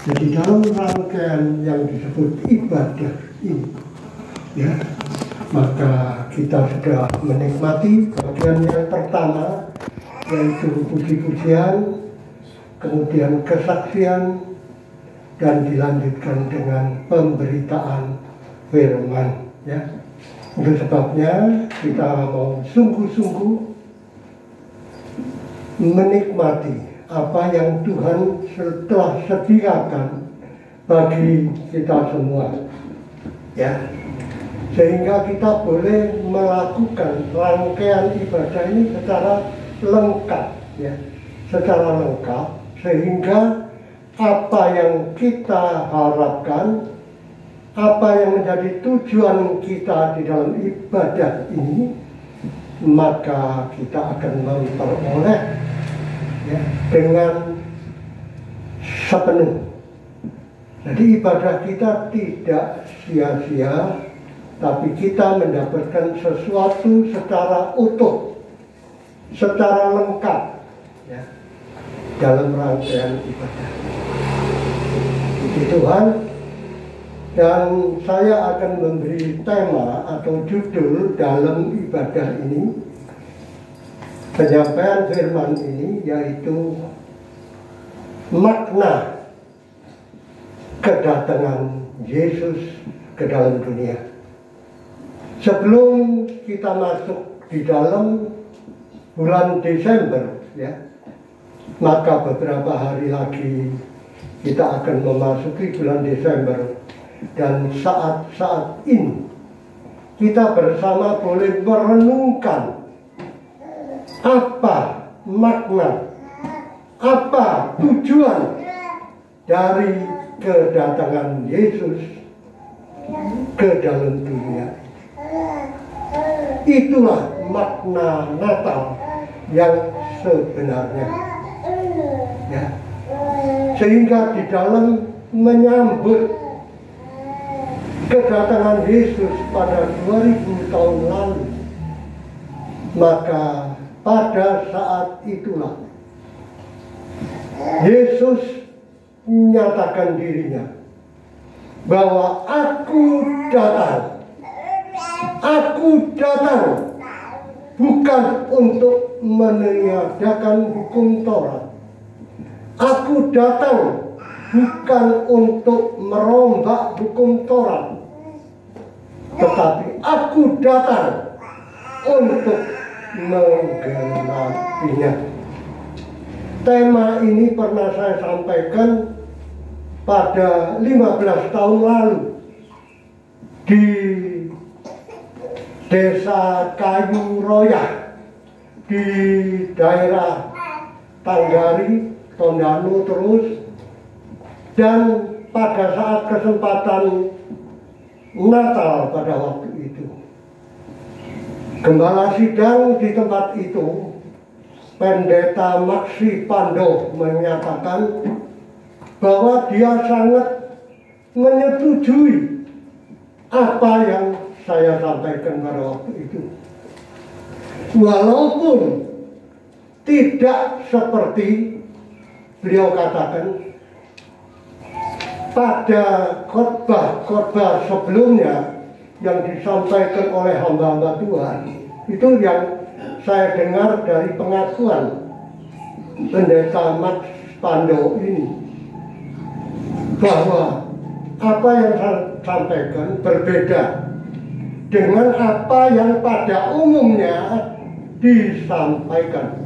Jadi dalam rangkaian yang disebut ibadah ini, ya, maka kita sudah menikmati bagian yang pertama yaitu puji-pujian, kemudian kesaksian, dan dilanjutkan dengan pemberitaan firman. Ya, itu sebabnya kita mau sungguh-sungguh menikmati apa yang Tuhan telah sediakan bagi kita semua. Ya. Sehingga kita boleh melakukan rangkaian ibadah ini secara lengkap ya. Secara lengkap sehingga apa yang kita harapkan apa yang menjadi tujuan kita di dalam ibadah ini maka kita akan memperoleh ya, dengan sepenuh. Jadi ibadah kita tidak sia-sia, tapi kita mendapatkan sesuatu secara utuh, secara lengkap ya, dalam rangkaian ibadah. Puji Tuhan, dan saya akan memberi tema atau judul dalam ibadah ini penyampaian firman ini yaitu makna kedatangan Yesus ke dalam dunia. Sebelum kita masuk di dalam bulan Desember ya, maka beberapa hari lagi kita akan memasuki bulan Desember dan saat-saat ini kita bersama boleh merenungkan apa makna, apa tujuan dari kedatangan Yesus ke dalam dunia. Itulah makna Natal yang sebenarnya. Ya. Sehingga di dalam menyambut kedatangan Yesus pada 2000 tahun lalu, maka pada saat itulah Yesus menyatakan dirinya bahwa aku datang. Aku datang bukan untuk meniadakan hukum Taurat. Aku datang bukan untuk merombak hukum Taurat. Tetapi aku datang untuk menggenapinya. Tema ini pernah saya sampaikan pada 15 tahun lalu di Desa Kayu Roya di daerah Tanggari, Tondano terus dan pada saat kesempatan Natal pada waktu Gembala sidang di tempat itu, Pendeta Maksi Pando menyatakan bahwa dia sangat menyetujui apa yang saya sampaikan pada waktu itu. Walaupun tidak seperti beliau katakan pada khotbah-khotbah sebelumnya yang disampaikan oleh hamba-hamba Tuhan itu yang saya dengar dari pengakuan pendeta Max Pando ini bahwa apa yang saya sampaikan berbeda dengan apa yang pada umumnya disampaikan.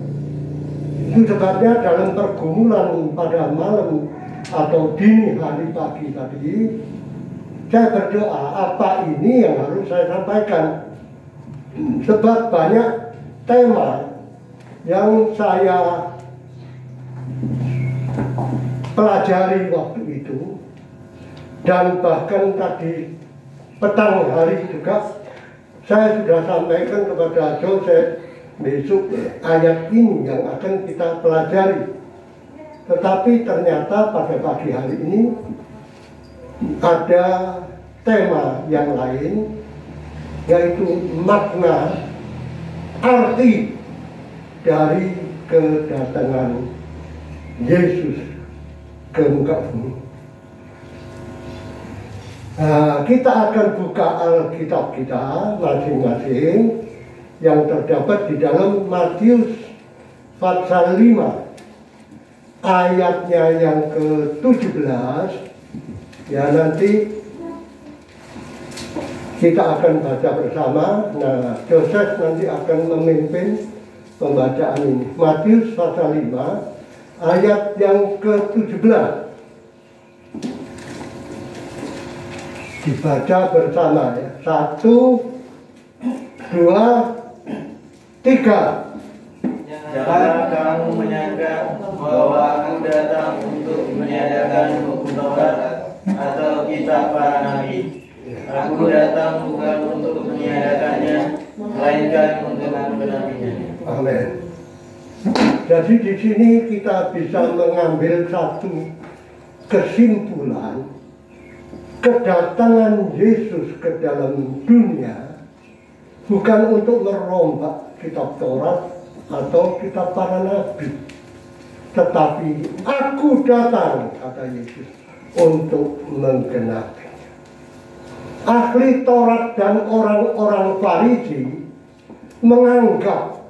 Itu sebabnya dalam pergumulan pada malam atau dini hari pagi tadi saya berdoa apa ini yang harus saya sampaikan? Sebab banyak tema yang saya pelajari waktu itu dan bahkan tadi petang hari juga saya sudah sampaikan kepada Joseph besok ayat ini yang akan kita pelajari. Tetapi ternyata pada pagi hari ini ada tema yang lain yaitu makna arti dari kedatangan Yesus ke muka bumi. Nah, kita akan buka Alkitab kita masing-masing yang terdapat di dalam Matius pasal 5 ayatnya yang ke-17 ya nanti kita akan baca bersama. Nah Joseph nanti akan memimpin pembacaan ini. Matius pasal 5 ayat yang ke-17 dibaca bersama ya. Satu dua tiga. Jangan kamu menyangka bahwa aku datang untuk meniadakan hukum Taurat atau kitab para nabi. Aku datang bukan untuk meniadakannya, melainkan untuk menggenapinya. Amin. Jadi di sini kita bisa mengambil satu kesimpulan kedatangan Yesus ke dalam dunia bukan untuk merombak kitab Taurat atau kitab para nabi. Tetapi aku datang, kata Yesus, untuk menggenapi. Ahli Taurat dan orang-orang Farisi menganggap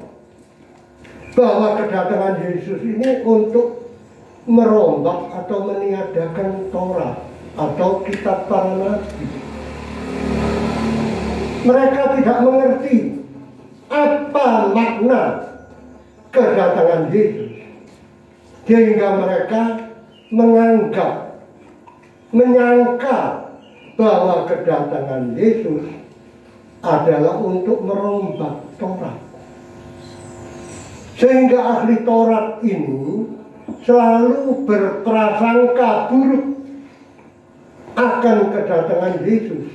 bahwa kedatangan Yesus ini untuk merombak atau meniadakan Taurat atau kitab para nabi. Mereka tidak mengerti apa makna kedatangan Yesus. Sehingga mereka menganggap, menyangka bahwa kedatangan Yesus adalah untuk merombak Taurat. Sehingga ahli Taurat ini selalu berprasangka buruk akan kedatangan Yesus.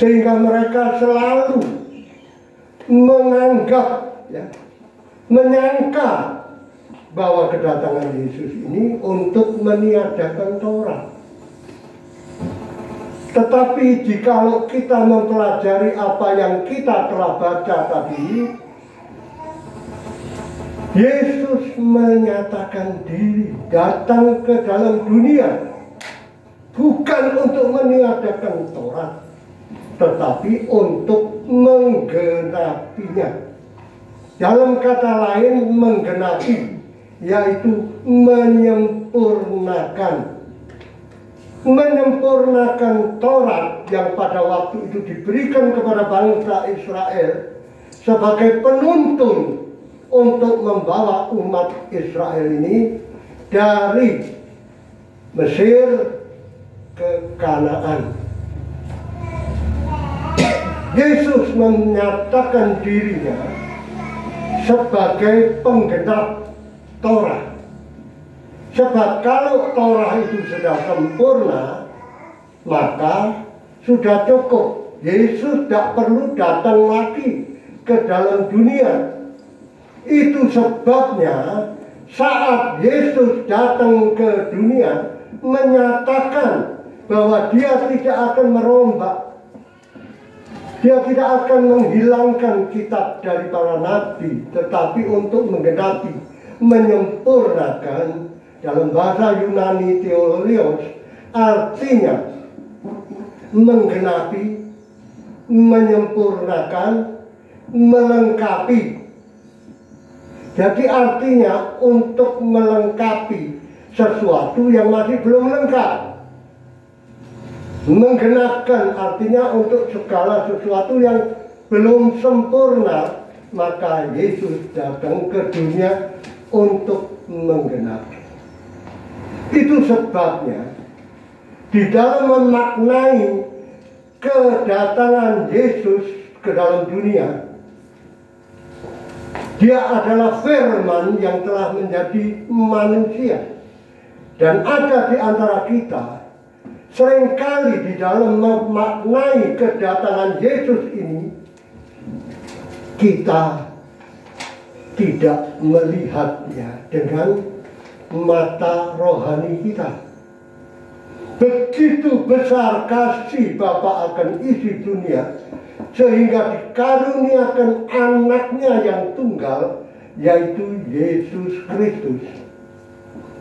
Sehingga mereka selalu menganggap ya, menyangka bahwa kedatangan Yesus ini untuk meniadakan Taurat. Tetapi jikalau kita mempelajari apa yang kita telah baca tadi, Yesus menyatakan diri datang ke dalam dunia bukan untuk meniadakan Taurat, tetapi untuk menggenapinya. Dalam kata lain menggenapi yaitu menyempurnakan menyempurnakan Taurat yang pada waktu itu diberikan kepada bangsa Israel sebagai penuntun untuk membawa umat Israel ini dari Mesir ke Kanaan. Yesus menyatakan dirinya sebagai penggenap Torah. Sebab kalau Torah itu sudah sempurna, maka sudah cukup. Yesus tidak perlu datang lagi ke dalam dunia. Itu sebabnya saat Yesus datang ke dunia menyatakan bahwa dia tidak akan merombak dia tidak akan menghilangkan kitab dari para nabi, tetapi untuk menggenapi, menyempurnakan dalam bahasa Yunani teologios, artinya menggenapi, menyempurnakan, melengkapi. Jadi artinya untuk melengkapi sesuatu yang masih belum lengkap. Menggenapkan artinya untuk segala sesuatu yang belum sempurna, maka Yesus datang ke dunia untuk menggenapi. Itu sebabnya di dalam memaknai kedatangan Yesus ke dalam dunia, dia adalah firman yang telah menjadi manusia. Dan ada di antara kita Seringkali di dalam memaknai kedatangan Yesus ini, kita tidak melihatnya dengan mata rohani kita. Begitu besar kasih Bapa akan isi dunia, sehingga dikaruniakan anaknya yang tunggal, yaitu Yesus Kristus.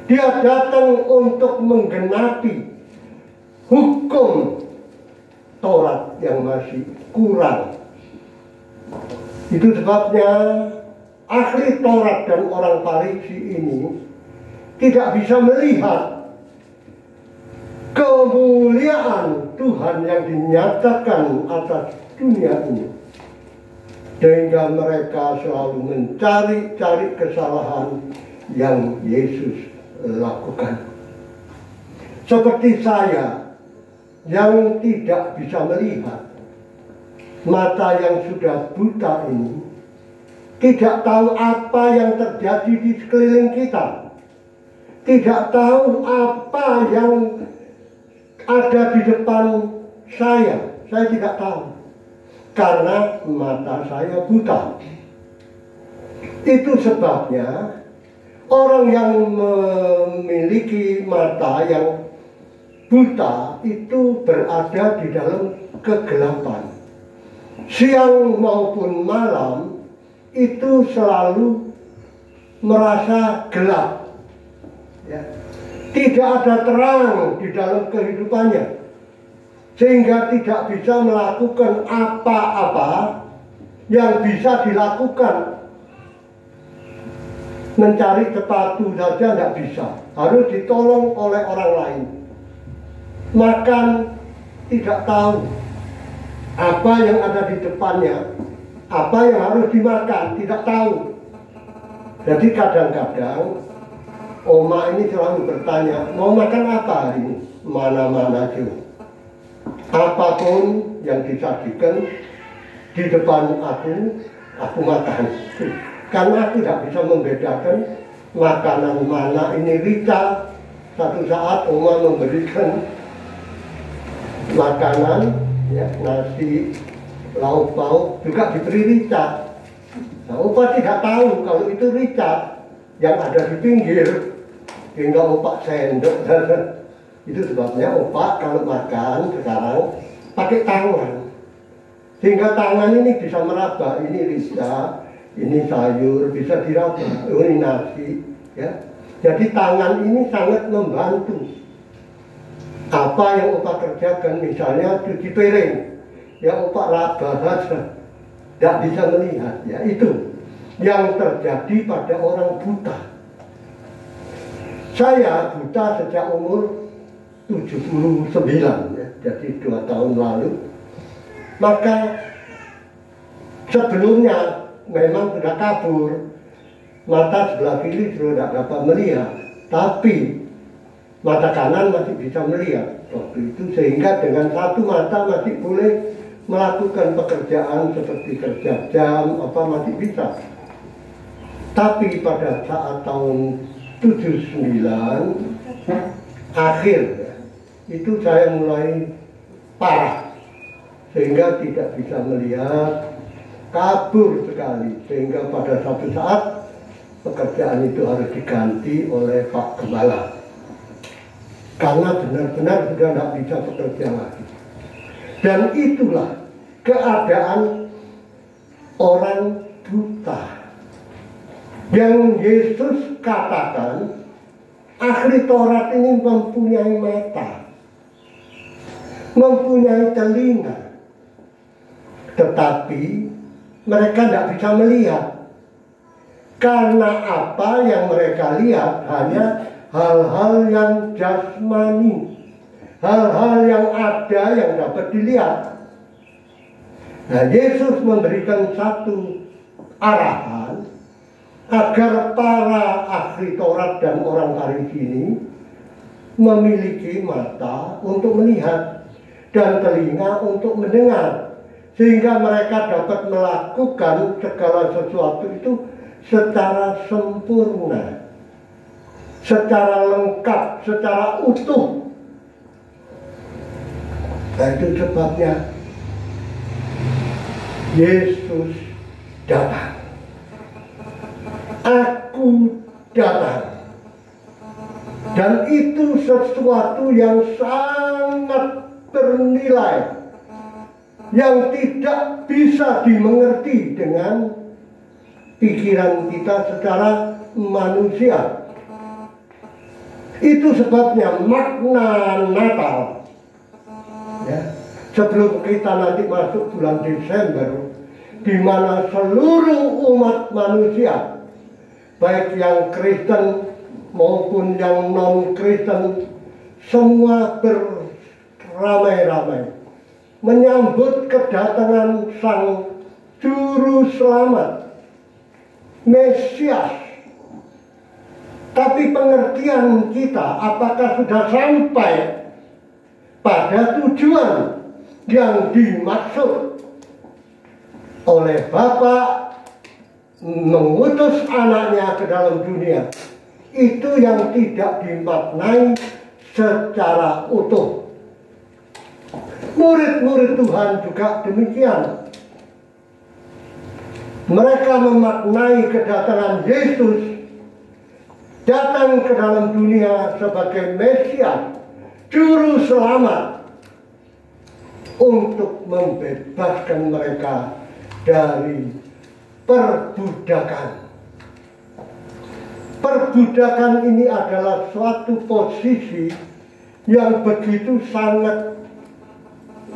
Dia datang untuk menggenapi hukum Taurat yang masih kurang. Itu sebabnya ahli Taurat dan orang Farisi ini tidak bisa melihat kemuliaan Tuhan yang dinyatakan atas dunia ini. Sehingga mereka selalu mencari-cari kesalahan yang Yesus lakukan. Seperti saya yang tidak bisa melihat mata yang sudah buta ini tidak tahu apa yang terjadi di sekeliling kita. Tidak tahu apa yang ada di depan saya. Saya tidak tahu. Karena mata saya buta. Itu sebabnya orang yang memiliki mata yang buta itu berada di dalam kegelapan. Siang maupun malam itu selalu merasa gelap. Ya. Tidak ada terang di dalam kehidupannya. Sehingga tidak bisa melakukan apa-apa yang bisa dilakukan. Mencari sepatu saja tidak bisa. Harus ditolong oleh orang lain makan tidak tahu apa yang ada di depannya, apa yang harus dimakan, tidak tahu. Jadi kadang-kadang Oma ini selalu bertanya, mau makan apa hari ini? Mana-mana juga. Apa pun yang disajikan di depan aku, aku makan. Karena aku tidak bisa membedakan makanan mana ini rica. Satu saat Oma memberikan makanan ya nasi lauk pauk juga diberi rica nah opa tidak tahu kalau itu rica yang ada di pinggir. Hingga opa sendok. Itu sebabnya opa kalau makan sekarang pakai tangan. Sehingga tangan ini bisa meraba ini rica ini sayur bisa diraba ini nasi ya. Jadi tangan ini sangat membantu. Apa yang upah kerjakan? Misalnya cuci piring upah raba saja. Tidak bisa melihat. Ya itu yang terjadi pada orang buta. Saya buta sejak umur 79 ya, jadi dua tahun lalu. Maka sebelumnya memang sudah kabur. Mata sebelah kiri sudah tidak dapat melihat. Tapi mata kanan masih bisa melihat. Waktu itu sehingga dengan satu mata masih boleh melakukan pekerjaan seperti kerja jam apa masih bisa tapi pada saat tahun 79 akhir itu saya mulai parah sehingga tidak bisa melihat kabur sekali sehingga pada satu saat pekerjaan itu harus diganti oleh Pak Gembala karena benar-benar sudah tidak bisa bekerja lagi. Dan itulah keadaan orang buta. Yang Yesus katakan, ahli Taurat ini mempunyai mata, mempunyai telinga, tetapi mereka tidak bisa melihat. Karena apa yang mereka lihat hanya hal-hal yang jasmani, hal-hal yang ada yang dapat dilihat. Nah, Yesus memberikan satu arahan agar para ahli Taurat dan orang Farisi ini memiliki mata untuk melihat dan telinga untuk mendengar sehingga mereka dapat melakukan segala sesuatu itu secara sempurna secara lengkap, secara utuh. Dan itu sebabnya Yesus datang. Aku datang. Dan itu sesuatu yang sangat bernilai yang tidak bisa dimengerti dengan pikiran kita secara manusia. Itu sebabnya makna Natal ya. Sebelum kita nanti masuk bulan Desember, di mana seluruh umat manusia, baik yang Kristen maupun yang non-Kristen, semua beramai-ramai menyambut kedatangan Sang Juru Selamat, Mesias. Tapi pengertian kita apakah sudah sampai pada tujuan yang dimaksud oleh Bapak mengutus anaknya ke dalam dunia itu yang tidak dimaknai secara utuh. Murid-murid Tuhan juga demikian. Mereka memaknai kedatangan Yesus datang ke dalam dunia sebagai Mesias, Juru Selamat untuk membebaskan mereka dari perbudakan. Perbudakan ini adalah suatu posisi yang begitu sangat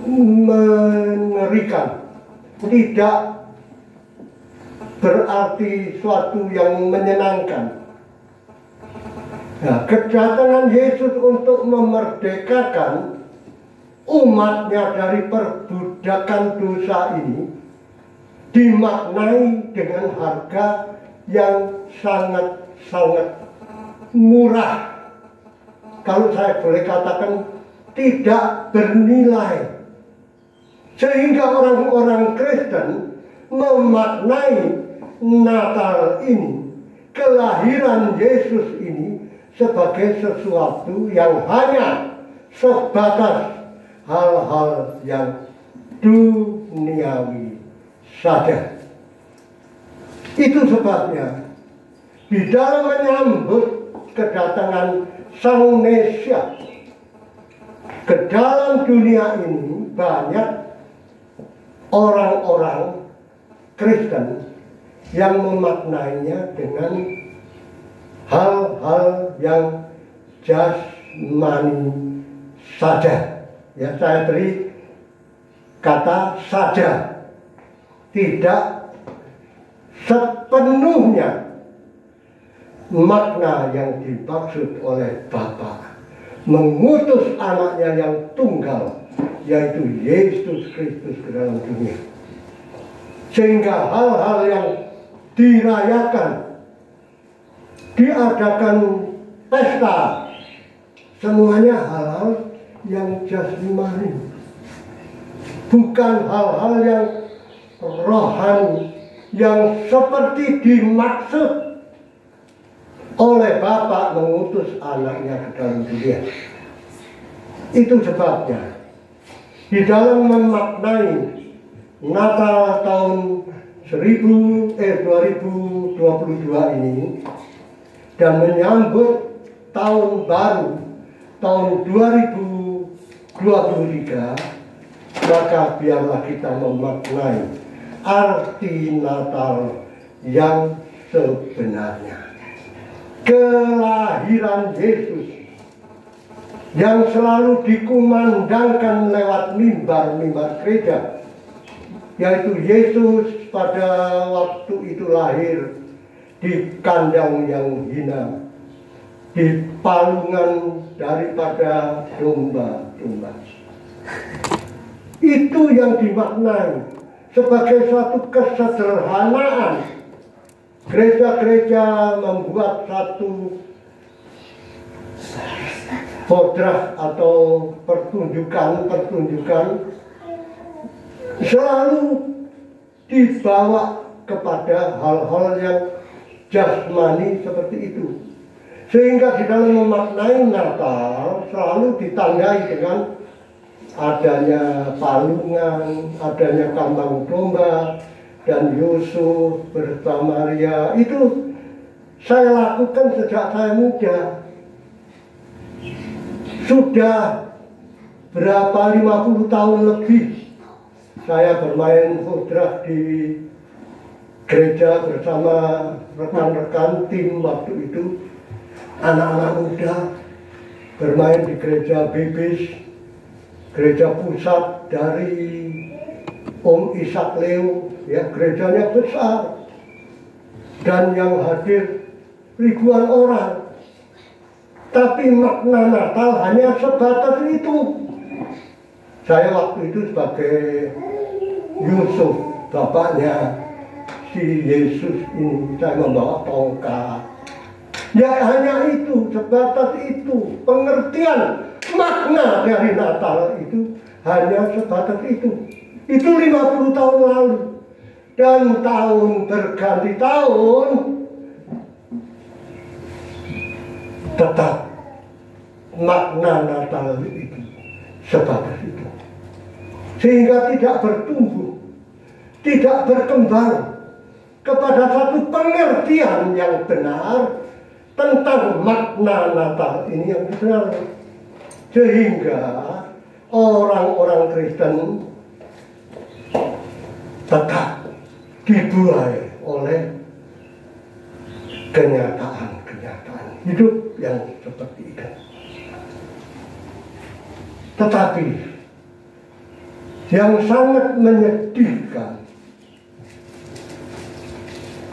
mengerikan. Tidak berarti suatu yang menyenangkan. Nah, kedatangan Yesus untuk memerdekakan umatnya dari perbudakan dosa ini dimaknai dengan harga yang sangat-sangat murah. Kalau saya boleh katakan tidak bernilai. Sehingga orang-orang Kristen memaknai Natal ini, kelahiran Yesus ini sebagai sesuatu yang hanya sebatas hal-hal yang duniawi saja. Itu sebabnya di dalam menyambut kedatangan Sang Mesias ke dalam dunia ini banyak orang-orang Kristen yang memaknainya dengan hal-hal yang jasmani saja. Ya, saya beri kata saja. Tidak sepenuhnya makna yang dimaksud oleh Bapa mengutus anaknya yang tunggal yaitu Yesus Kristus ke dalam dunia sehingga hal-hal yang dirayakan diadakan pesta semuanya hal-hal yang jasmani bukan hal-hal yang rohani yang seperti dimaksud oleh Bapak mengutus anaknya ke dalam dunia. Itu sebabnya di dalam memaknai Natal tahun 1000 eh 2022 ini dan menyambut tahun baru tahun 2000 23 maka biarlah kita memaknai arti Natal yang sebenarnya. Kelahiran Yesus yang selalu dikumandangkan lewat mimbar-mimbar gereja yaitu Yesus pada waktu itu lahir di kandang yang hina di palungan daripada domba-domba. Itu yang dimaknai sebagai suatu kesederhanaan. Gereja-gereja membuat satu podrah atau pertunjukan-pertunjukan selalu dibawa kepada hal-hal yang jasmani seperti itu. Sehingga di dalam memaknai Natal selalu ditandai dengan adanya palungan, adanya kambang domba, dan Yusuf bersama Maria. Itu saya lakukan sejak saya muda. Sudah berapa 50 tahun lebih saya bermain fudrah di gereja bersama rekan-rekan tim waktu itu anak-anak muda bermain di gereja bibis gereja pusat dari Om Ishak Leo, ya gerejanya besar dan yang hadir ribuan orang. Tapi makna Natal hanya sebatas itu. Saya waktu itu sebagai Yusuf, bapaknya si Yesus ini, saya membawa tongkat. Ya hanya itu, sebatas itu, pengertian makna dari Natal itu hanya sebatas itu. Itu 50 tahun lalu. Dan tahun berganti tahun tetap makna Natal itu sebatas itu. Sehingga tidak bertumbuh, tidak berkembang kepada satu pengertian yang benar tentang makna Natal ini yang benar. Sehingga orang-orang Kristen tetap dibuai oleh kenyataan-kenyataan hidup yang seperti itu. Tetapi yang sangat menyedihkan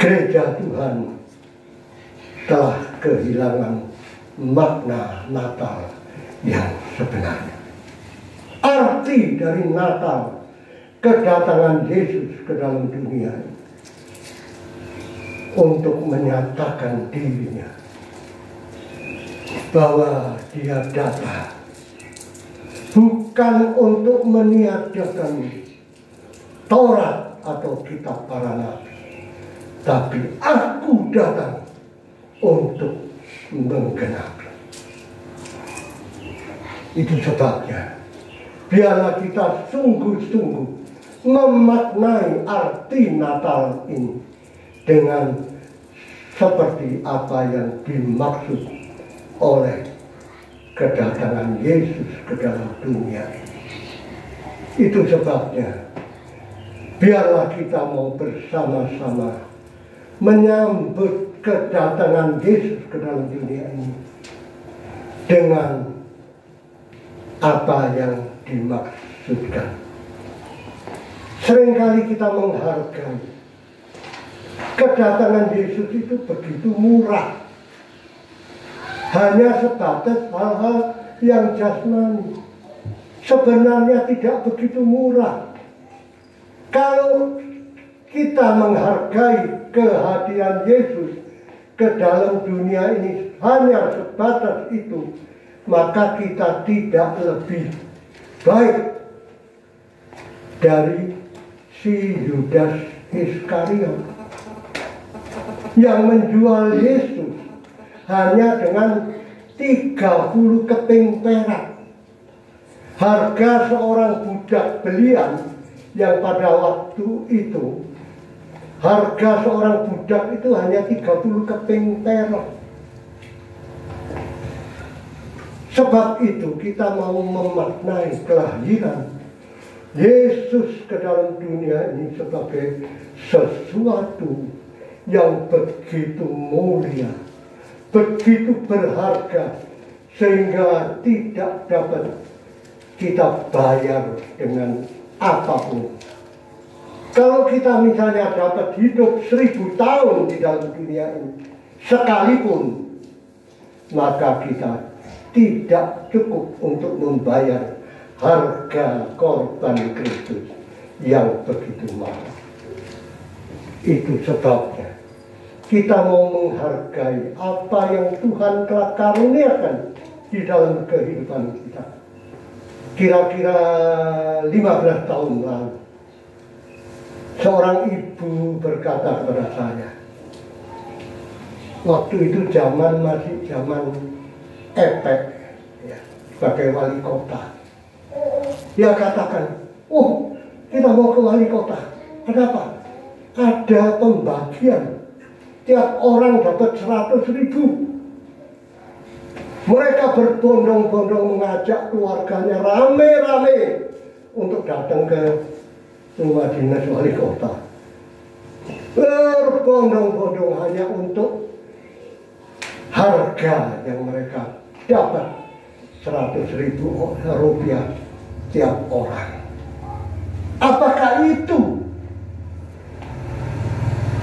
gereja Tuhan telah kehilangan makna Natal yang sebenarnya. Arti dari Natal kedatangan Yesus ke dalam dunia untuk menyatakan dirinya bahwa dia datang bukan untuk meniadakan Taurat atau kitab para nabi tapi aku datang untuk menggenapi itu sebabnya. Biarlah kita sungguh-sungguh memaknai arti Natal ini dengan seperti apa yang dimaksud oleh kedatangan Yesus ke dalam dunia ini. Itu sebabnya. Biarlah kita mau bersama-sama menyambut kedatangan Yesus ke dalam dunia ini dengan apa yang dimaksudkan. Seringkali kita menghargai kedatangan Yesus itu begitu murah. Hanya sebatas hal-hal yang jasmani. Sebenarnya tidak begitu murah. Kalau kita menghargai kehadiran Yesus ke dalam dunia ini hanya sebatas itu, maka kita tidak lebih baik dari si Yudas Iskariot yang menjual Yesus hanya dengan 30 keping perak. Harga seorang budak belian yang pada waktu itu harga seorang budak itu hanya 30 keping perak. Sebab itu kita mau memaknai kelahiran Yesus ke dalam dunia ini sebagai sesuatu yang begitu mulia, begitu berharga, sehingga tidak dapat kita bayar dengan apa pun. Kalau kita misalnya dapat hidup seribu tahun di dalam dunia ini, sekalipun, maka kita tidak cukup untuk membayar harga korban Kristus yang begitu mahal. Itu sebabnya kita mau menghargai apa yang Tuhan telah karuniakan di dalam kehidupan kita. Kira-kira 15 tahun lalu, seorang ibu berkata kepada saya, waktu itu zaman masih zaman efek ya, sebagai wali kota dia katakan, oh kita mau ke wali kota. Kenapa? Ada pembagian. Tiap orang dapat 100 ribu. Mereka berbondong-bondong mengajak keluarganya rame-rame untuk datang ke rumah dinas wali kota. Berbondong-bondong hanya untuk harga yang mereka dapat 100 ribu rupiah tiap orang. Apakah itu?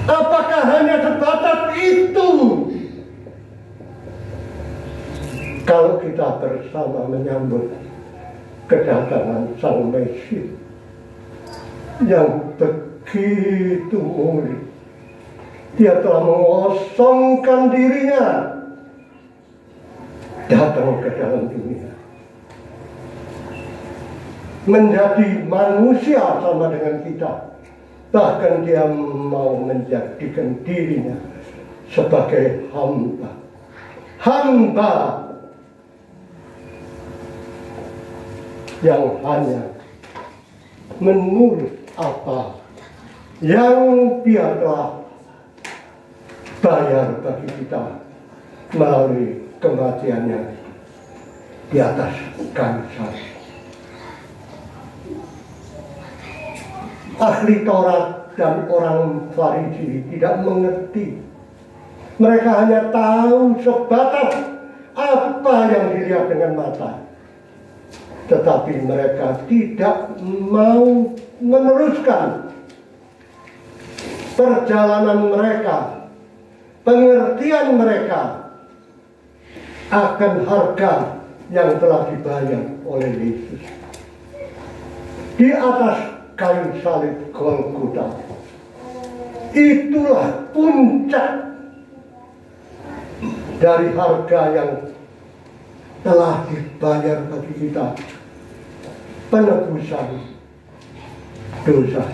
Apakah hanya sebatas itu? Kalau kita bersama menyambut kedatangan Sang Mesias yang begitu mulia, dia telah mengosongkan dirinya. Datang ke dalam dunia. Menjadi manusia sama dengan kita. Bahkan dia mau menjadikan dirinya sebagai hamba. Hamba yang hanya menurut apa yang dia telah bayar bagi kita melalui kematiannya di atas kayu. Ahli Taurat dan orang Farisi tidak mengerti. Mereka hanya tahu sebatas apa yang dilihat dengan mata. Tetapi mereka tidak mau meneruskan perjalanan mereka, pengertian mereka akan harga yang telah dibayar oleh Yesus. Di atas kayu salib Golgota. Itulah puncak dari harga yang telah dibayar bagi kita. Penebusan dosa.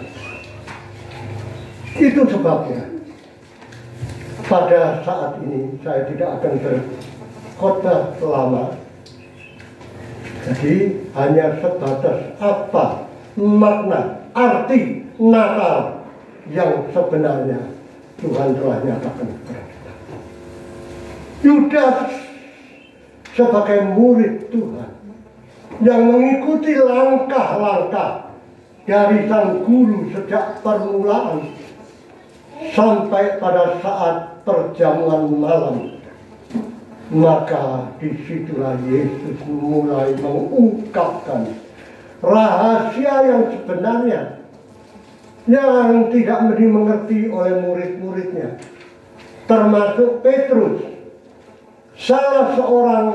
Itu sebabnya pada saat ini saya tidak akan ber khotbah lama. Jadi hanya sebatas apa makna, arti Natal yang sebenarnya Tuhan telah nyatakan kepada. Yudas sebagai murid Tuhan yang mengikuti langkah-langkah dari sang guru sejak permulaan sampai pada saat perjamuan malam maka di situlah Yesus mulai mengungkapkan rahasia yang sebenarnya yang tidak dimengerti oleh murid-muridnya termasuk Petrus salah seorang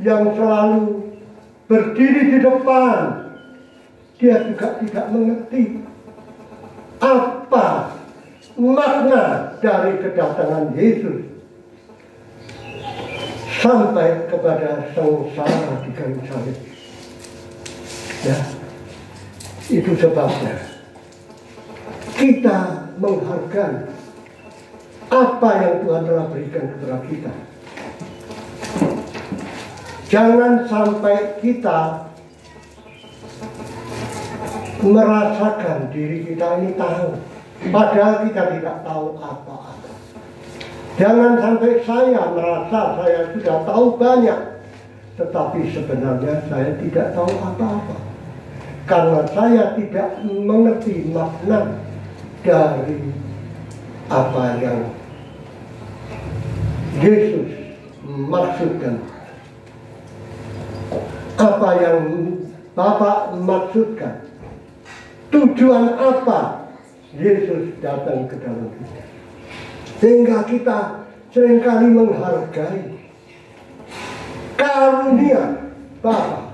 yang selalu berdiri di depan dia juga tidak mengerti apa makna dari kedatangan Yesus sampai kepada sengsara di kayu salib. Ya, itu sebabnya kita menghargai apa yang Tuhan telah berikan kepada kita. Jangan sampai kita merasakan diri kita ini tahu, padahal kita tidak tahu apa-apa. Jangan sampai saya merasa saya sudah tahu banyak, tetapi sebenarnya saya tidak tahu apa-apa. Karena saya tidak mengerti makna dari apa yang Yesus maksudkan. Apa yang Bapak maksudkan. Tujuan apa Yesus datang ke dalam kita. Sehingga kita sering kali menghargai karunia Bapa.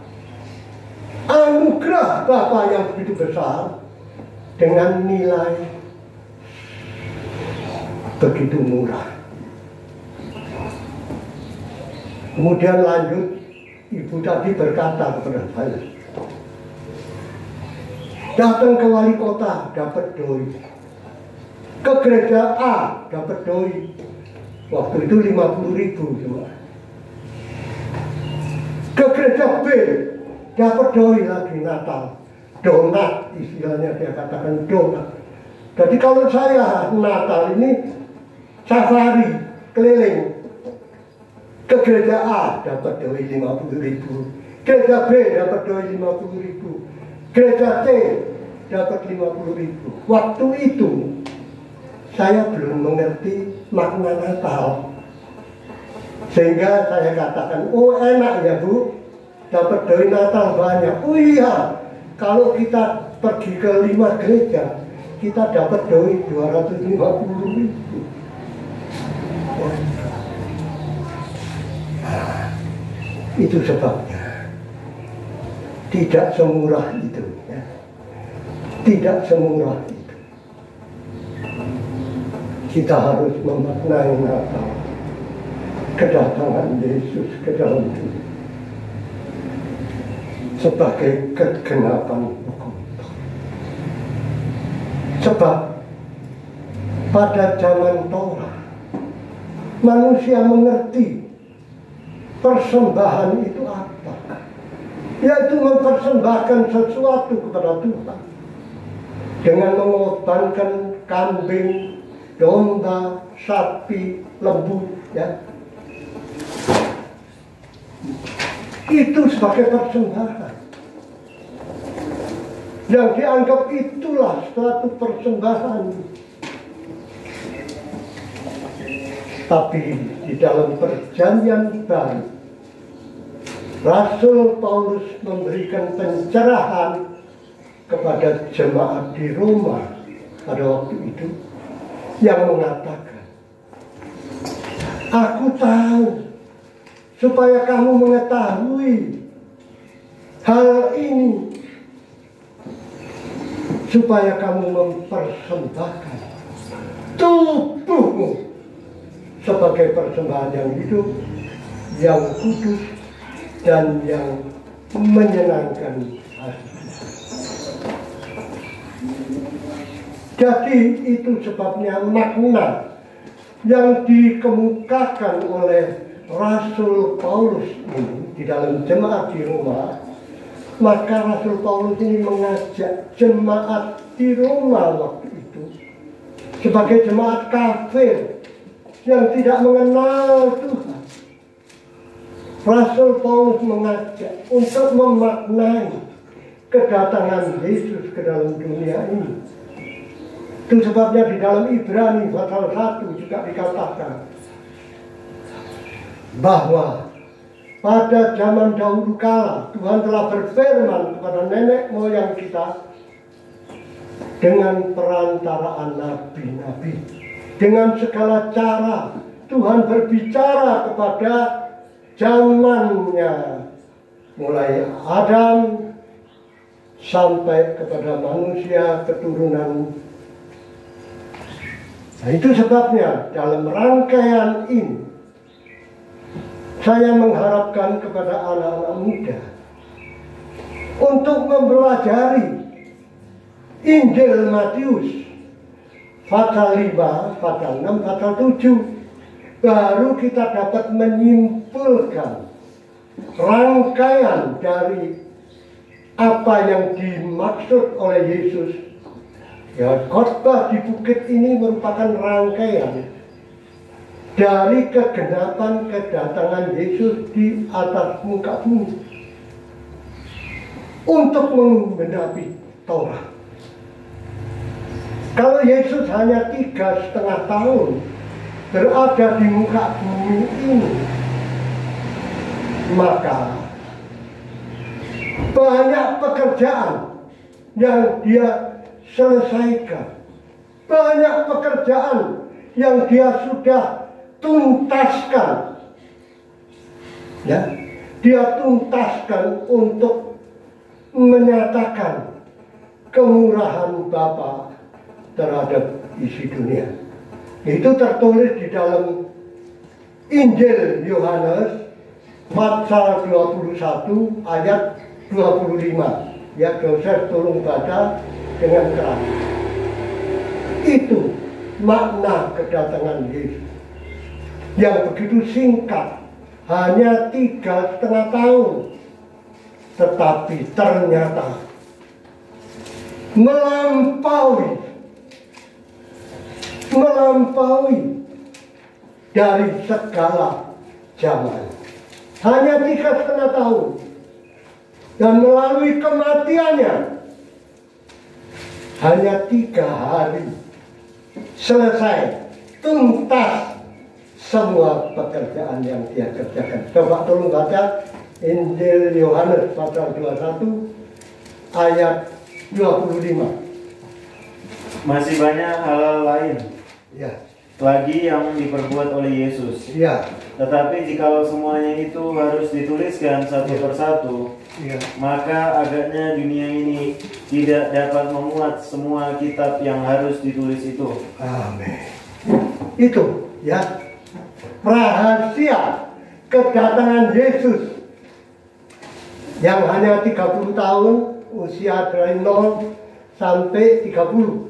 Anugerah Bapa yang begitu besar dengan nilai begitu murah. Kemudian lanjut, ibu tadi berkata kepada saya, datang ke wali kota dapat doi. Ke gereja A dapat doi. Waktu itu 50 ribu cuma ke gereja B dapat doi lagi Natal. Donat istilahnya dia katakan donat. Jadi kalau saya Natal ini safari keliling. Ke gereja A dapat doi 50 ribu. Gereja B dapat doi 50 ribu gereja C dapat 50 ribu waktu itu saya belum mengerti makna Natal. Sehingga saya katakan, oh enak ya bu, dapat dari Natal banyak. Oh iya, kalau kita pergi ke lima gereja, kita dapat doi 250 ribu. Nah, itu sebabnya tidak semurah itu. Tidak semurah itu. Kita harus memaknai Natal. Kedatangan Yesus ke dalam dunia. Sebagai kegenapan hukum. Sebab pada zaman Torah manusia mengerti persembahan itu apa. Yaitu mempersembahkan sesuatu kepada Tuhan dengan mengorbankan kambing, domba, sapi, lembu ya. Itu sebagai persembahan yang dianggap itulah suatu persembahan tapi di dalam perjanjian baru Rasul Paulus memberikan pencerahan kepada jemaat di Roma pada waktu itu yang mengatakan Aku tahu supaya kamu mengetahui hal ini supaya kamu mempersembahkan tubuhmu sebagai persembahan yang hidup yang kudus dan yang menyenangkan Jadi itu sebabnya makna yang dikemukakan oleh Rasul Paulus ini di dalam jemaat di Roma maka Rasul Paulus ini mengajak jemaat di Roma waktu itu sebagai jemaat kafir yang tidak mengenal Tuhan Rasul Paulus mengajak untuk memaknai kedatangan Yesus ke dalam dunia ini. Itu sebabnya di dalam Ibrani pasal 1 juga dikatakan bahwa pada zaman dahulu kala Tuhan telah berfirman kepada nenek moyang kita dengan perantaraan nabi-nabi. Dengan segala cara Tuhan berbicara kepada zamannya mulai Adam sampai kepada manusia keturunan Nah itu sebabnya dalam rangkaian ini saya mengharapkan kepada anak-anak muda untuk mempelajari Injil Matius pasal 5, pasal 6, pasal 7 baru kita dapat menyimpulkan rangkaian dari apa yang dimaksud oleh Yesus. Ya, khotbah di bukit ini merupakan rangkaian dari kegenapan kedatangan Yesus di atas muka bumi untuk menggenapi Taurat. Kalau Yesus hanya tiga setengah tahun berada di muka bumi ini maka banyak pekerjaan yang dia selesaikan banyak pekerjaan yang dia sudah tuntaskan ya dia tuntaskan untuk menyatakan kemurahan Bapa terhadap isi dunia. Itu tertulis di dalam Injil Yohanes pasal 21 ayat 25. Ya, dosen tolong baca dengan keras. Itu makna kedatangan Yesus. Yang begitu singkat, hanya tiga setengah tahun. Tetapi ternyata melampaui melampaui dari segala zaman. Hanya tiga setengah tahun. Dan melalui kematiannya, hanya tiga hari selesai tuntas semua pekerjaan yang dia kerjakan. Coba tolong baca Injil Yohanes pasal 21 ayat 25. Masih banyak hal lain Ya, lagi yang diperbuat oleh Yesus. ya, Tetapi jikalau semuanya itu harus dituliskan satu persatu, ya. maka agaknya dunia ini tidak dapat memuat semua kitab yang harus ditulis itu. Amin. Itu ya rahasia kedatangan Yesus yang hanya 30 tahun usia dari 0 sampai 30.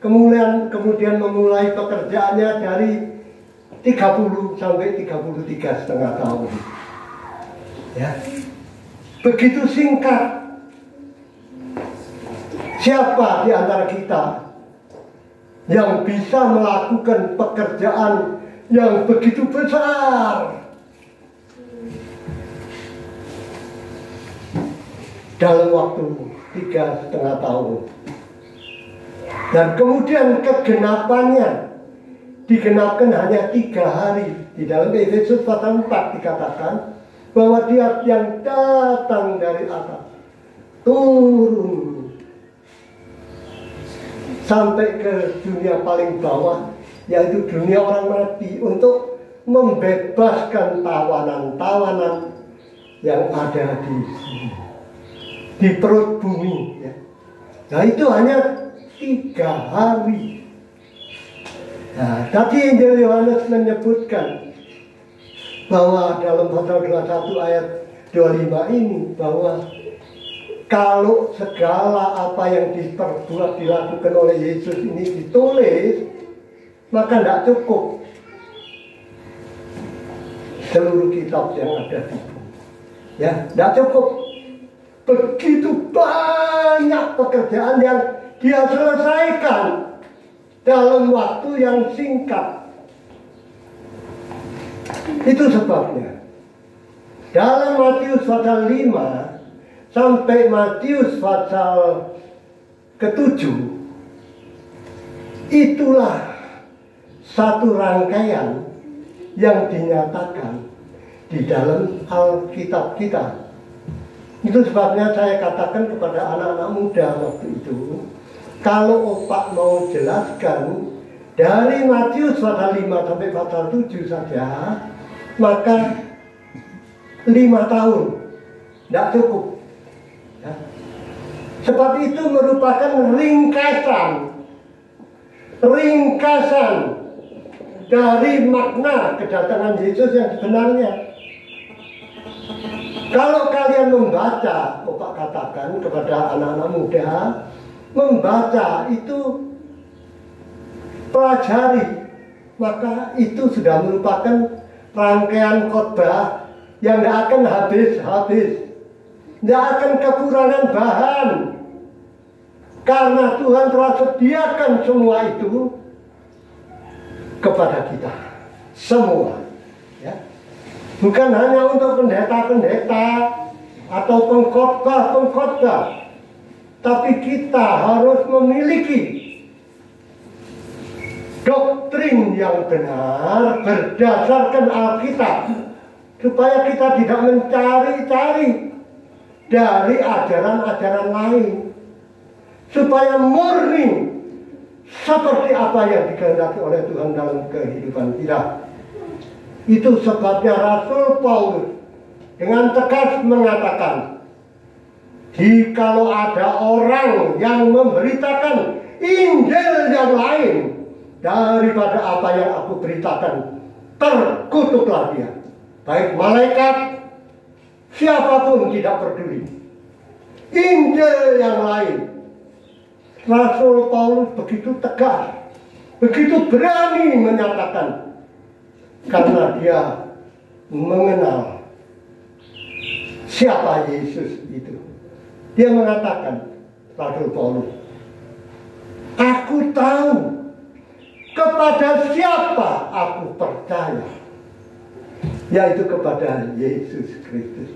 Kemudian kemudian memulai pekerjaannya dari 30 sampai 33 setengah tahun. Ya. Begitu singkat. Siapa di antara kita yang bisa melakukan pekerjaan yang begitu besar? Dalam waktu tiga setengah tahun. Dan kemudian kegenapannya digenapkan hanya tiga hari. Di dalam Efesus pasal 4 dikatakan bahwa dia yang datang dari atas turun sampai ke dunia paling bawah yaitu dunia orang mati untuk membebaskan tawanan-tawanan yang ada di sini di perut bumi ya. Nah itu hanya tiga hari. Nah, tadi Injil Yohanes menyebutkan bahwa dalam pasal 21 ayat 25 ini bahwa kalau segala apa yang diperbuat dilakukan oleh Yesus ini ditulis maka tidak cukup seluruh kitab yang ada di. Ya, tidak cukup. Begitu banyak pekerjaan yang dia selesaikan dalam waktu yang singkat. Itu sebabnya. Dalam Matius pasal 5 sampai Matius pasal ketujuh itulah satu rangkaian yang dinyatakan di dalam Alkitab kita. Itu sebabnya saya katakan kepada anak-anak muda waktu itu, kalau opak mau jelaskan dari Matius pasal 5 sampai pasal 7 saja, maka lima tahun tidak cukup. Ya. Sebab itu merupakan ringkasan, ringkasan dari makna kedatangan Yesus yang sebenarnya. Kalau kalian membaca, Bapak katakan kepada anak-anak muda, membaca itu pelajari, maka itu sudah merupakan rangkaian khotbah yang tidak akan habis-habis, tidak akan kekurangan bahan, karena Tuhan telah sediakan semua itu kepada kita. Semua. Ya. Bukan hanya untuk pendeta-pendeta atau pengkhotbah-pengkhotbah. Tapi kita harus memiliki doktrin yang benar berdasarkan Alkitab supaya kita tidak mencari-cari dari ajaran-ajaran lain supaya murni seperti apa yang dikehendaki oleh Tuhan dalam kehidupan kita. Itu sebabnya Rasul Paulus dengan tegas mengatakan, jikalau ada orang yang memberitakan Injil yang lain daripada apa yang aku beritakan, terkutuklah dia. Baik malaikat, siapa pun tidak peduli. Injil yang lain Rasul Paulus begitu tegas, begitu berani menyatakan karena dia mengenal siapa Yesus itu. Dia mengatakan, Rasul Paulus, aku tahu kepada siapa aku percaya, yaitu kepada Yesus Kristus.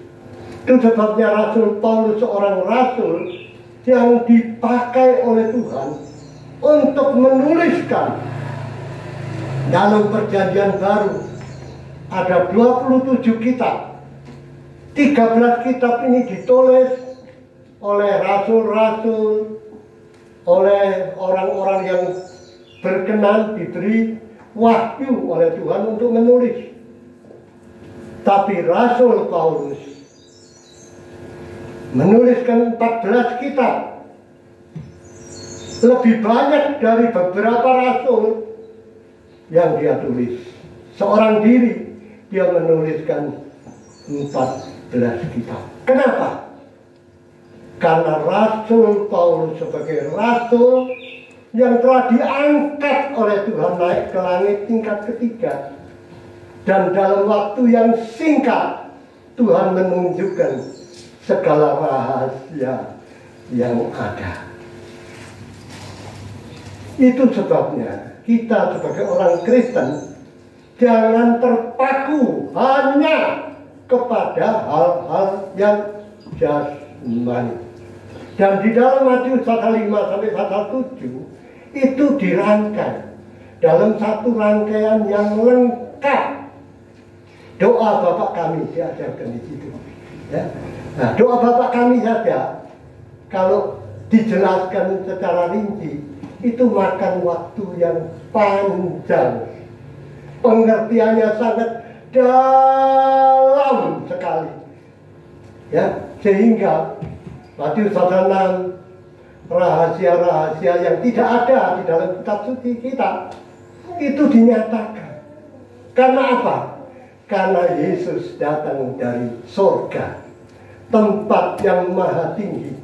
Itu sebabnya Rasul Paulus seorang rasul yang dipakai oleh Tuhan untuk menuliskan. Dalam perjanjian baru ada 27 kitab. 13 kitab ini ditulis oleh rasul-rasul, oleh orang-orang yang berkenan diberi wahyu oleh Tuhan untuk menulis. Tapi Rasul Paulus menuliskan 14 kitab lebih banyak dari beberapa rasul yang dia tulis. Seorang diri dia menuliskan 14 kitab. Kenapa? Karena Rasul Paulus sebagai Rasul yang telah diangkat oleh Tuhan naik ke langit tingkat ketiga. Dan dalam waktu yang singkat Tuhan menunjukkan segala rahasia yang ada. Itu sebabnya kita sebagai orang Kristen jangan terpaku hanya kepada hal-hal yang jasmani. Dan di dalam Matius pasal 5 sampai pasal 7 itu dirangkai dalam satu rangkaian yang lengkap. Doa Bapak kami diajarkan di situ. Ya. Nah, doa Bapak kami saja kalau dijelaskan secara rinci itu makan waktu yang panjang. Pengertiannya sangat dalam sekali. Ya, sehingga Matius pasal 6 rahasia-rahasia yang tidak ada di dalam kitab suci kita itu dinyatakan. Karena apa? Karena Yesus datang dari surga, tempat yang maha tinggi,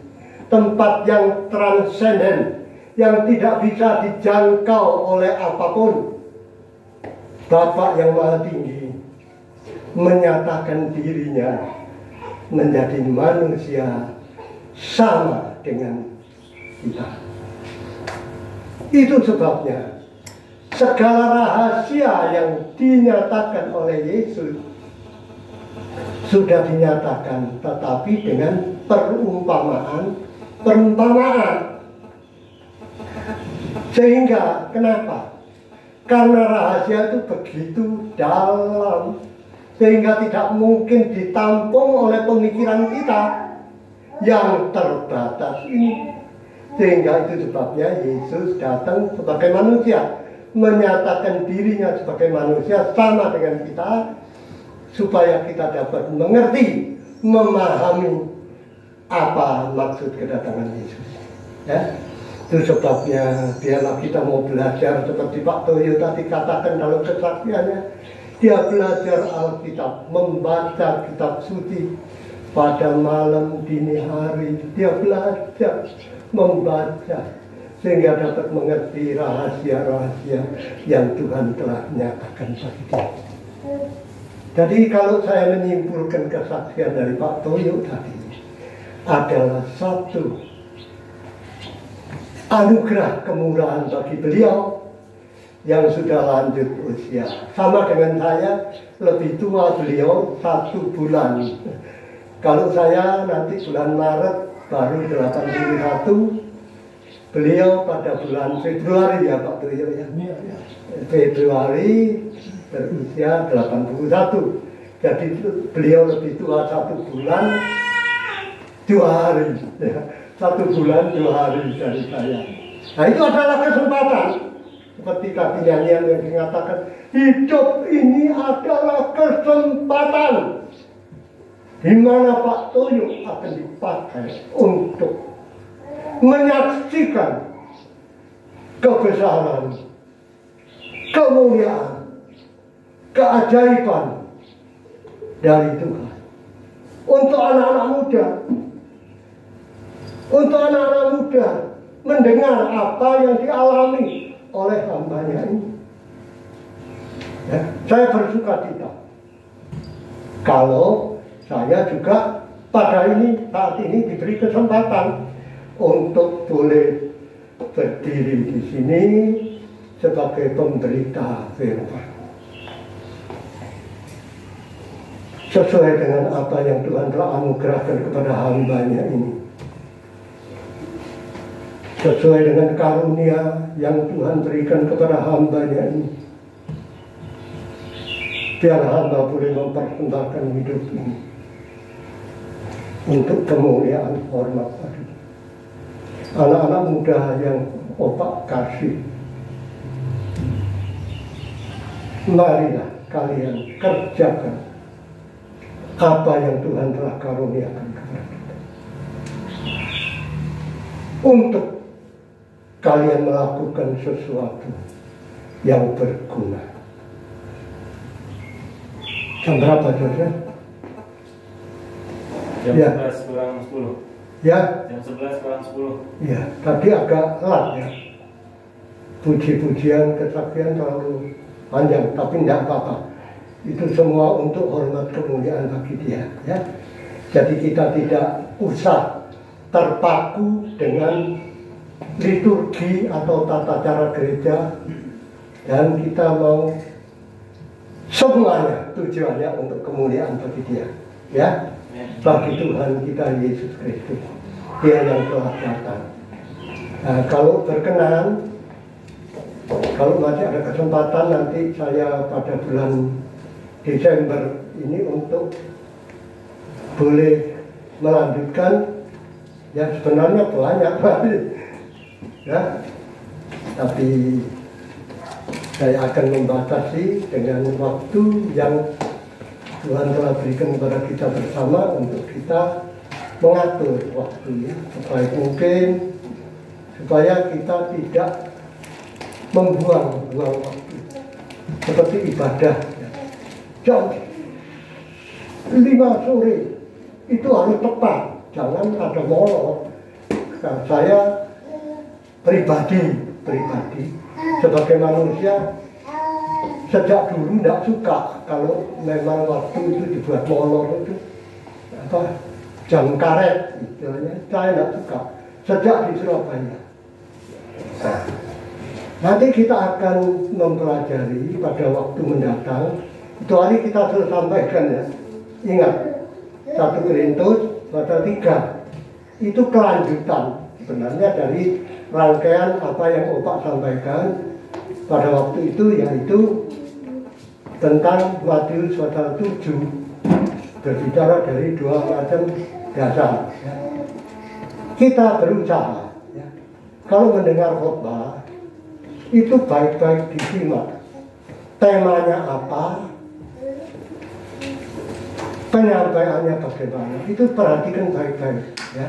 tempat yang transenden, yang tidak bisa dijangkau oleh apa pun. Bapak yang maha tinggi menyatakan dirinya menjadi manusia sama dengan kita. Itu sebabnya segala rahasia yang dinyatakan oleh Yesus sudah dinyatakan tetapi dengan perumpamaan perumpamaan sehingga kenapa karena rahasia itu begitu dalam sehingga tidak mungkin ditampung oleh pemikiran kita yang terbatas ini. Sehingga itu sebabnya Yesus datang sebagai manusia, menyatakan dirinya sebagai manusia sama dengan kita, supaya kita dapat mengerti, memahami apa maksud kedatangan Yesus. Ya, itu sebabnya biarlah kita mau belajar seperti Pak Toyo tadi katakan dalam kesaksiannya, dia belajar Alkitab, membaca kitab suci, pada malam dini hari. Dia belajar membaca sehingga dapat mengerti rahasia-rahasia yang Tuhan telah nyatakan bagi dia. Jadi kalau saya menyimpulkan kesaksian dari Pak Toyo tadi adalah satu anugerah kemurahan bagi beliau yang sudah lanjut usia. Sama dengan saya, lebih tua beliau satu bulan kalau saya nanti bulan Maret baru 81, beliau pada bulan Februari ya Pak Tuyo ya. Iya, iya. Februari berusia 81. Jadi beliau lebih tua satu bulan dua hari. Ya. Satu bulan dua hari dari saya. Nah itu adalah kesempatan. Seperti tadi nyanyian yang dikatakan, hidup ini adalah kesempatan di mana Pak Toyo akan dipakai untuk menyaksikan kebesaran, kemuliaan, keajaiban dari Tuhan. Untuk anak-anak muda, untuk anak-anak muda mendengar apa yang dialami oleh hambanya ini. Ya, saya bersuka cita. Kalau saya juga pada ini saat ini diberi kesempatan untuk boleh berdiri di sini sebagai pemberita firman. Sesuai dengan apa yang Tuhan telah anugerahkan kepada hambanya ini. Sesuai dengan karunia yang Tuhan berikan kepada hambanya ini. Biar hamba boleh mempersembahkan hidup ini untuk kemuliaan hormat tadi. Anak-anak muda yang opak kasih. Marilah kalian kerjakan apa yang Tuhan telah karuniakan kepada kita. Untuk kalian melakukan sesuatu yang berguna. Jam berapa saudara? Jam Ya. 11 kurang 10. Ya, Jam 11 kurang 10. ya. Tadi agak telat ya. Puji-pujian kesaksian terlalu panjang, tapi tidak apa-apa. Itu semua untuk hormat kemuliaan bagi dia. Ya. Jadi kita tidak usah terpaku dengan liturgi atau tata cara gereja dan kita mau semuanya tujuannya untuk kemuliaan bagi dia. Ya, bagi Tuhan kita Yesus Kristus. Dia yang telah datang. Nah, kalau berkenan, kalau masih ada kesempatan nanti saya pada bulan Desember ini untuk boleh melanjutkan ya sebenarnya banyak ya tapi saya akan membatasi dengan waktu yang Tuhan telah berikan kepada kita bersama untuk kita mengatur waktunya sebaik mungkin supaya kita tidak membuang-buang waktu. Seperti ibadah. Jam lima sore itu harus tepat. Jangan ada molor. Nah, saya pribadi pribadi sebagai manusia sejak dulu tidak suka kalau memang waktu itu dibuat molor itu. Apa? Jam karet istilahnya. Saya tidak suka. Sejak di Surabaya. Nah, nanti kita akan mempelajari pada waktu mendatang. Itu hari kita sudah sampaikan ya. Ingat satu Korintus pasal 3 itu kelanjutan sebenarnya dari rangkaian apa yang Opak sampaikan pada waktu itu yaitu tentang Matius pasal 7 berbicara dari dua macam dasar. Kita berusaha kalau mendengar khotbah itu baik-baik disimak. Temanya apa? Penyampaiannya bagaimana? Itu perhatikan baik-baik ya.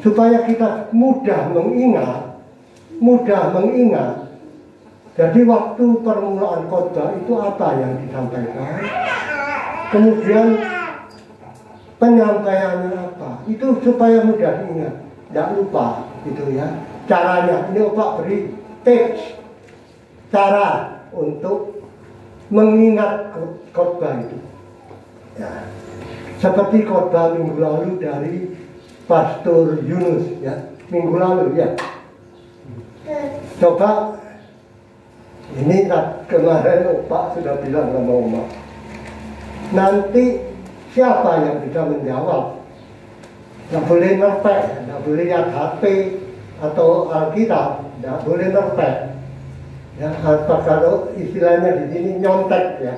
Supaya kita mudah mengingat, mudah mengingat jadi waktu permulaan khotbah itu apa yang disampaikan? Kemudian penyampaiannya apa? Itu supaya mudah diingat, tidak lupa gitu ya. Caranya ini Pak beri tips cara untuk mengingat khotbah itu. Ya. Seperti khotbah minggu lalu dari Pastor Yunus ya, minggu lalu ya. Coba ini kemarin Pak sudah bilang sama Oma. Nanti siapa yang bisa menjawab? Tidak boleh nerpek, tidak boleh lihat HP atau Alkitab, tidak boleh nerpek. Ya, apa kalau istilahnya di sini nyontek ya,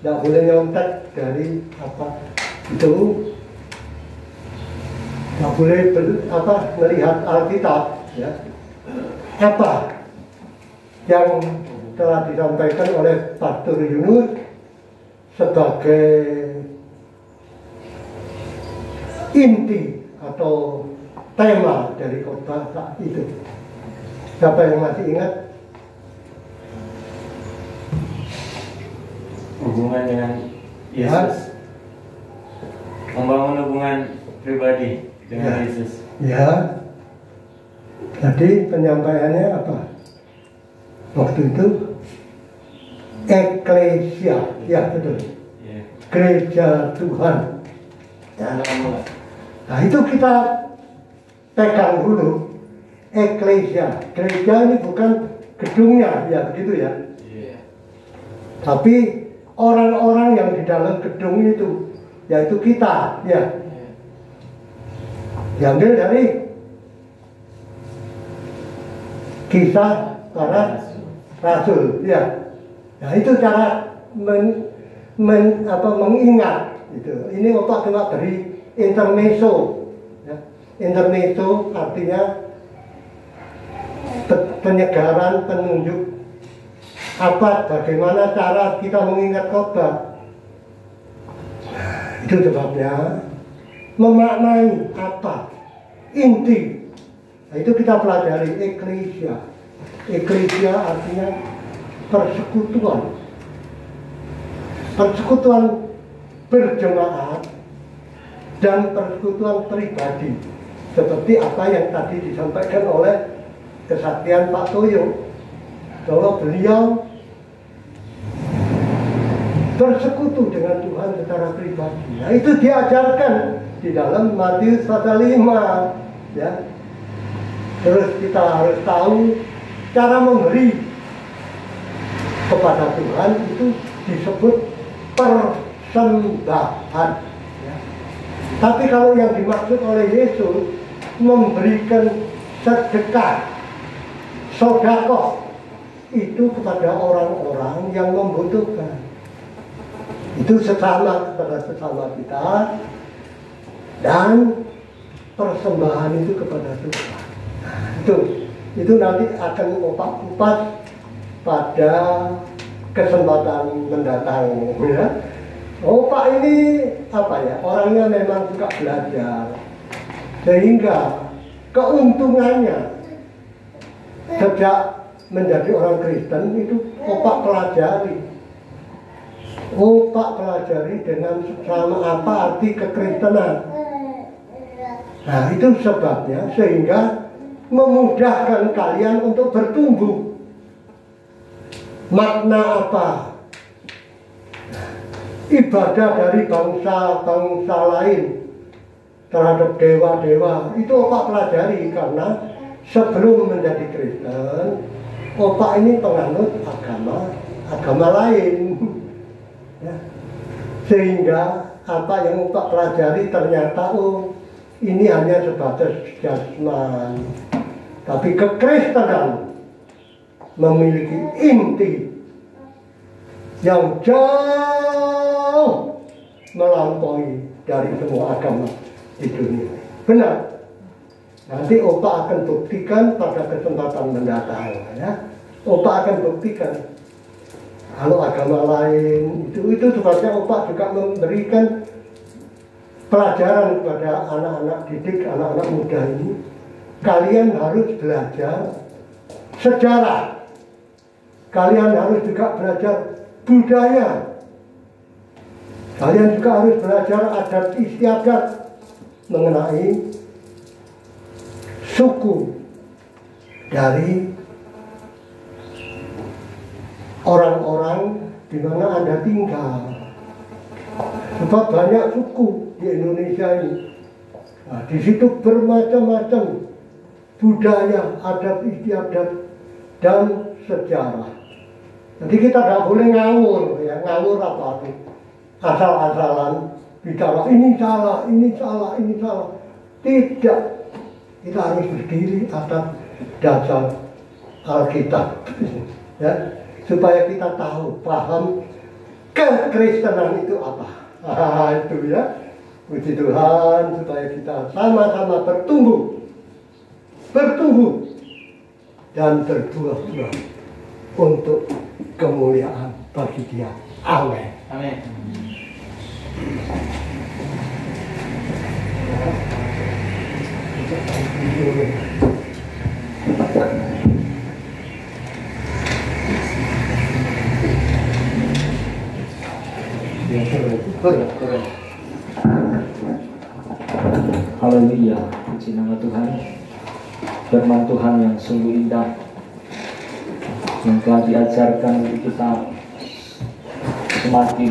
tidak boleh nyontek dari apa itu, tidak boleh ber- apa melihat Alkitab ya. Apa yang telah disampaikan oleh Pastor Yunus sebagai inti atau tema dari khotbah saat itu. Siapa yang masih ingat? Hubungan dengan Yesus. Membangun hubungan pribadi dengan Ya. Yesus. Ya. Jadi penyampaiannya apa? Waktu itu eklesia, ya betul. Gereja Tuhan. Ya. Nah itu kita pegang dulu. Eklesia, gereja ini bukan gedungnya, ya begitu ya. Tapi orang-orang yang di dalam gedung itu, yaitu kita, ya. Diambil dari kisah para rasul, ya. Nah itu cara men, men- apa, mengingat. Itu. Ini opak cuma beri intermezzo. Ya. Intermezzo artinya penyegaran, penunjuk apa, bagaimana cara kita mengingat khotbah. Nah, itu sebabnya memaknai apa inti. Nah, itu kita pelajari eklesia. Eklesia artinya persekutuan. Persekutuan berjemaat dan persekutuan pribadi seperti apa yang tadi disampaikan oleh kesaktian Pak Toyo bahwa beliau bersekutu dengan Tuhan secara pribadi. Nah, itu diajarkan di dalam Matius pasal 5 ya. Terus kita harus tahu cara memberi kepada Tuhan itu disebut persembahan. Ya. Tapi kalau yang dimaksud oleh Yesus memberikan sedekah, sodakoh itu kepada orang-orang yang membutuhkan itu sesama kepada sesama kita dan persembahan itu kepada Tuhan. Nah, itu itu nanti akan opak kupas pada kesempatan mendatang ya. Opak ini apa ya? Orangnya memang suka belajar sehingga keuntungannya sejak menjadi orang Kristen itu opak pelajari Oh Pak pelajari dengan sama apa arti kekristenan. Nah itu sebabnya sehingga memudahkan kalian untuk bertumbuh. Makna apa? Ibadah dari bangsa-bangsa lain terhadap dewa-dewa itu opak pelajari karena sebelum menjadi Kristen opak ini penganut agama agama lain ya. sehingga apa yang Pak pelajari ternyata oh ini hanya sebatas jasman tapi kekristenan memiliki inti yang jauh melampaui dari semua agama di dunia. Benar. Nanti Opa akan buktikan pada kesempatan mendatang ya. Opa akan buktikan kalau agama lain itu itu sebabnya opak juga memberikan pelajaran kepada anak-anak didik anak-anak muda ini kalian harus belajar sejarah kalian harus juga belajar budaya kalian juga harus belajar adat istiadat mengenai suku dari orang-orang di mana Anda tinggal. Sebab banyak suku di Indonesia ini. Nah, di situ bermacam-macam budaya, adat istiadat, dan sejarah. Jadi kita tidak boleh ngawur, ya ngawur apa itu? Asal-asalan bicara ini salah, ini salah, ini salah. Tidak, kita harus berdiri atas dasar Alkitab. ya, supaya kita tahu, paham kekristenan itu apa. Itu ya. Puji Tuhan supaya kita sama-sama bertumbuh, bertumbuh dan berbuah-buah untuk kemuliaan bagi Dia. Amin. Amin. Haleluya, puji nama Tuhan. Firman Tuhan yang sungguh indah yang telah diajarkan kita semakin